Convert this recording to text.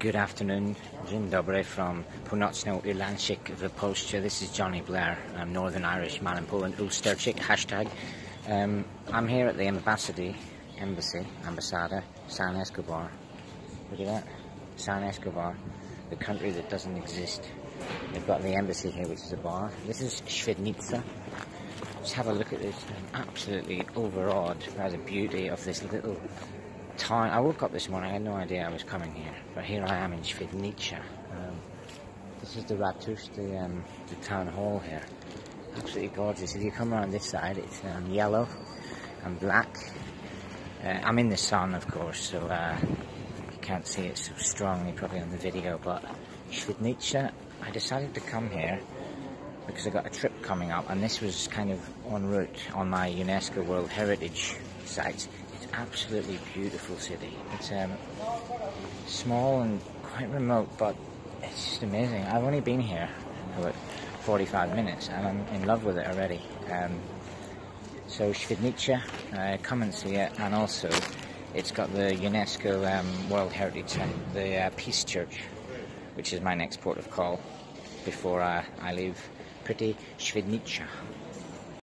Good afternoon, Dzień dobry from Północno Irlandczyk w Polsce. This is Jonny Blair, I'm Northern Irish man in Poland, Ulsterczyk, hashtag. Um, I'm here at the embassy, embassy, ambassador, San Escobar. Look at that, San Escobar, the country that doesn't exist. They've got the embassy here, which is a bar. This is Świdnica. Just have a look at this. I'm absolutely overawed by the beauty of this little town. I woke up this morning, I had no idea I was coming here, but here I am in Świdnica. Um, this is the Ratusz, the, um, the town hall here. Absolutely gorgeous. If you come around this side, it's um, yellow and black. Uh, I'm in the sun, of course, so uh, you can't see it so strongly probably on the video, but Świdnica, I decided to come here because I got a trip coming up, and this was kind of en route on my UNESCO World Heritage site. Absolutely beautiful city. It's um, small and quite remote, but it's just amazing. I've only been here for about 45 minutes, and I'm in love with it already. Um, so Świdnica, uh, come and see it, and also it's got the UNESCO um, World Heritage Site, the uh, Peace Church, which is my next port of call before uh, I leave pretty Świdnica.